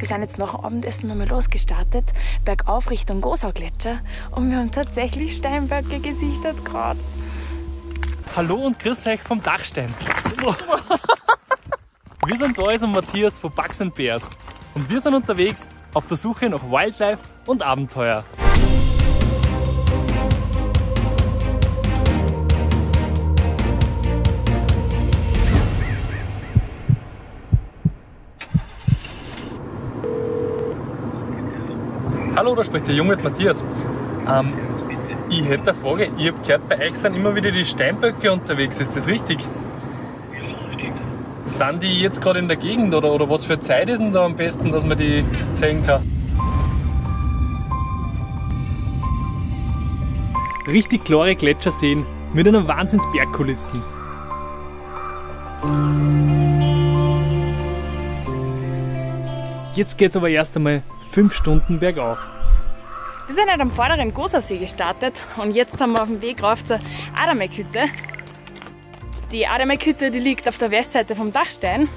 Wir sind jetzt nach Abendessen nochmal losgestartet, bergauf Richtung Gosau-Gletscher und wir haben tatsächlich Steinböcke gesichtet gerade. Hallo und grüß euch vom Dachstein. wir sind da und Matthias von Bugs and Bears und wir sind unterwegs auf der Suche nach Wildlife und Abenteuer. Hallo, da spricht der Junge mit Matthias. Ähm, ich hätte eine Frage. Ich habe gehört, bei euch sind immer wieder die Steinböcke unterwegs. Ist das richtig? Sind die jetzt gerade in der Gegend oder, oder was für Zeit ist denn da am besten, dass man die sehen kann? Richtig klare Gletscherseen mit einer Wahnsinnsbergkulissen. Jetzt geht's aber erst einmal 5 Stunden bergauf. Wir sind halt am vorderen Gosersee gestartet und jetzt sind wir auf dem Weg rauf zur Adamek-Hütte. Die Adamek-Hütte die liegt auf der Westseite vom Dachstein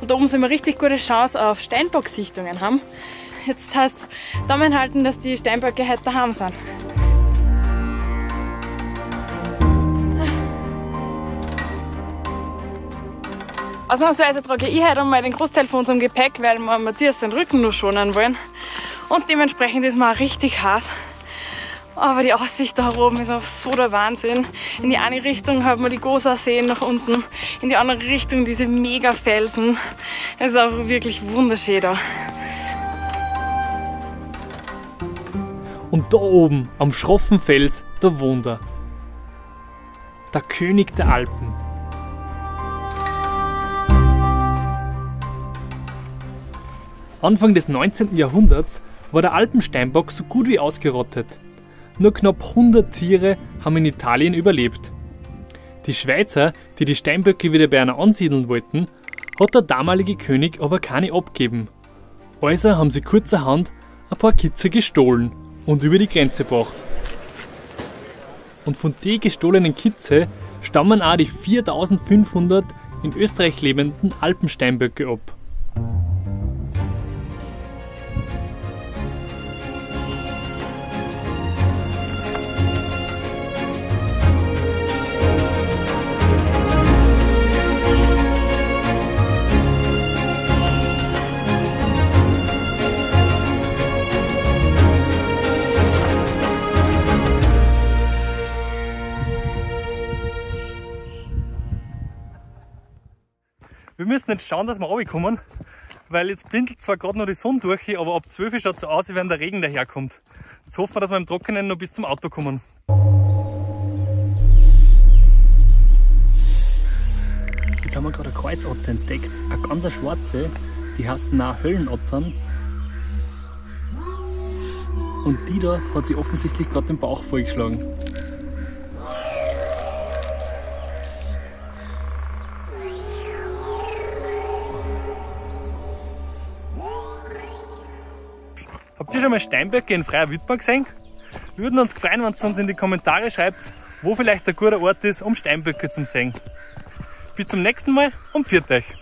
und da oben sollen wir richtig gute Chance auf Steinbock-Sichtungen haben. Jetzt heißt es Daumen halten, dass die Steinböcke heute daheim sind. Ausnahmsweise trage ich heute einmal den Großteil von unserem Gepäck, weil wir Matthias seinen Rücken nur schonen wollen. Und dementsprechend ist auch richtig heiß. Aber die Aussicht da oben ist auch so der Wahnsinn. In die eine Richtung hat man die Gosa Seen nach unten, in die andere Richtung diese mega Felsen. Es ist auch wirklich wunderschön da. Und da oben am schroffen Fels, da wohnt er. Der König der Alpen. Anfang des 19. Jahrhunderts war der Alpensteinbock so gut wie ausgerottet. Nur knapp 100 Tiere haben in Italien überlebt. Die Schweizer, die die Steinböcke wieder bei einer ansiedeln wollten, hat der damalige König aber keine abgeben. Also haben sie kurzerhand ein paar Kitze gestohlen und über die Grenze gebracht. Und von den gestohlenen Kitze stammen auch die 4500 in Österreich lebenden Alpensteinböcke ab. Wir müssen jetzt schauen, dass wir runterkommen, weil jetzt blindet zwar gerade noch die Sonne durch, aber ab 12 Uhr schaut es so aus, wie wenn der Regen daherkommt. Jetzt hoffen wir, dass wir im Trockenen noch bis zum Auto kommen. Jetzt haben wir gerade eine Kreuzotter entdeckt, eine ganz schwarze, die heißt auch Höllenottern. Und die da hat sich offensichtlich gerade den Bauch vollgeschlagen. Habt ihr schon mal Steinböcke in freier Wildbahn gesehen? Wir würden uns freuen, wenn ihr uns in die Kommentare schreibt, wo vielleicht ein guter Ort ist, um Steinböcke zu sehen. Bis zum nächsten Mal und pfiat euch!